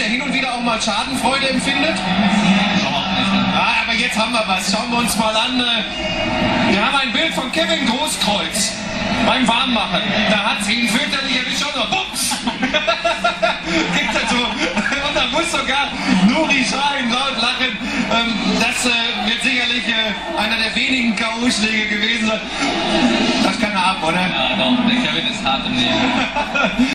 der hin und wieder auch mal Schadenfreude empfindet? Ah, aber jetzt haben wir was. Schauen wir uns mal an. Äh, wir haben ein Bild von Kevin Großkreuz beim Warmmachen. Da hat es ihn fürchterlich erwischt und noch Bums! Gibt er so. Und da muss sogar Nuri schreien, laut lachen. Ähm, das äh, wird sicherlich äh, einer der wenigen K.O.-Schläge gewesen sein. Das kann er ab, oder? Ja, doch, der Kevin ist hart im Leben.